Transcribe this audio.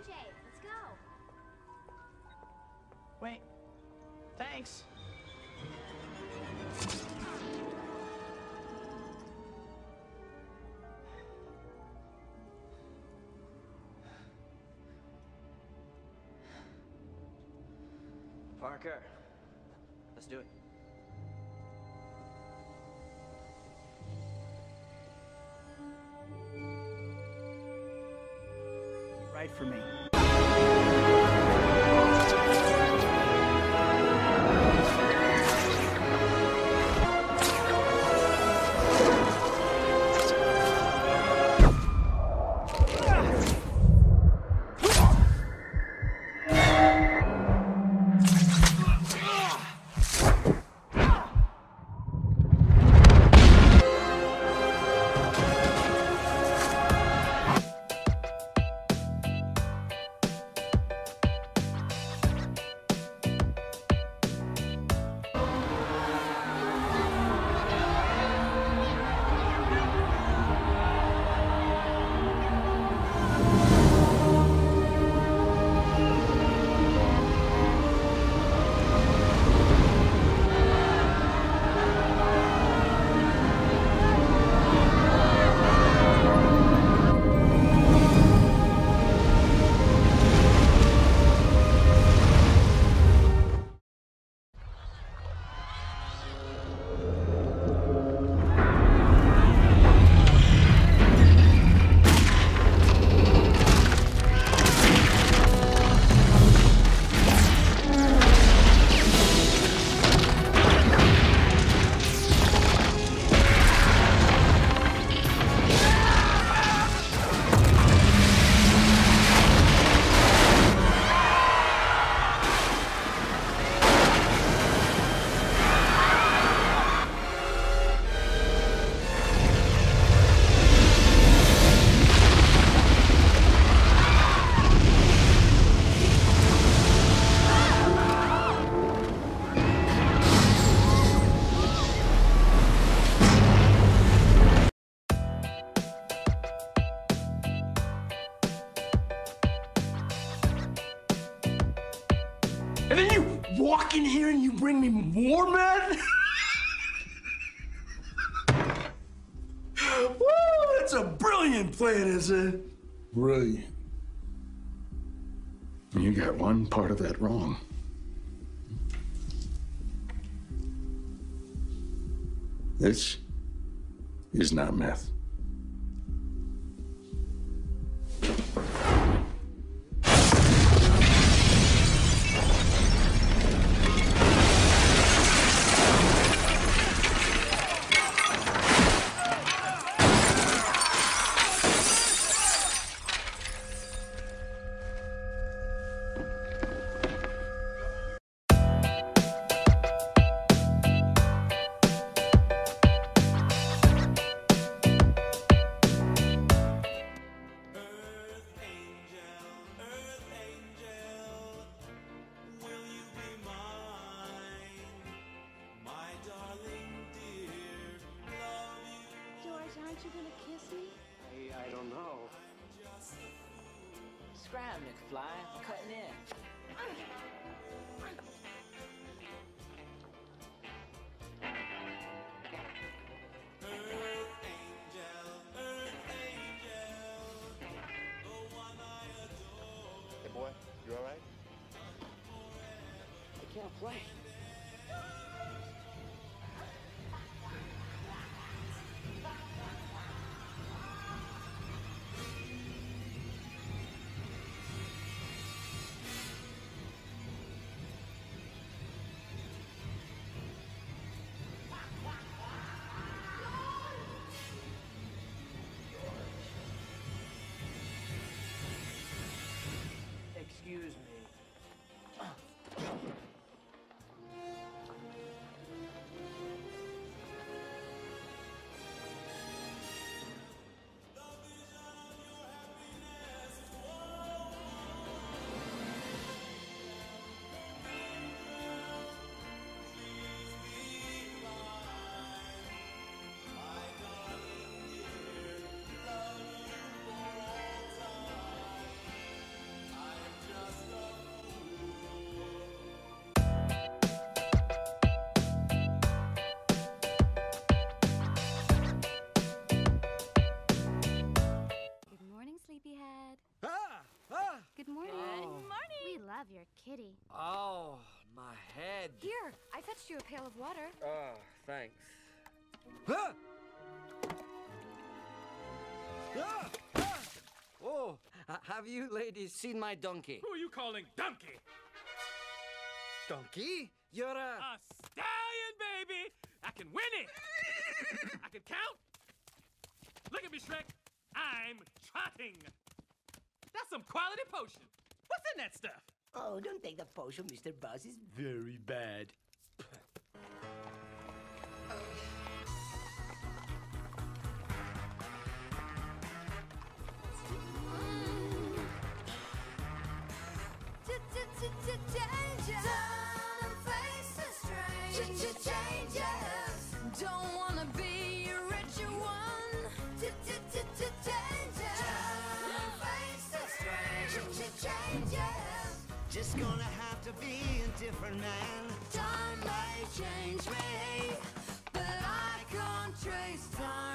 MJ, let's go. Wait. Thanks. Parker, let's do it. For me. And then you walk in here and you bring me more men? Woo, that's a brilliant plan, is it? Brilliant. You got one part of that wrong. This is not meth. I, I don't know. Scram, McFly. I'm cutting in. Hey boy, you alright? I can't play. Kitty. Oh, my head. Here, I fetched you a pail of water. Oh, thanks. Ah! Ah! Ah! Oh, have you ladies seen my donkey? Who are you calling donkey? Donkey? You're a. A stallion, baby! I can win it! I can count! Look at me, Shrek! I'm trotting! That's some quality potion! What's in that stuff? Oh, don't take the potion, Mr. Buzz. It's very bad. Don't wanna be a Just gonna have to be a different man. Time may change me, but I can't trace time.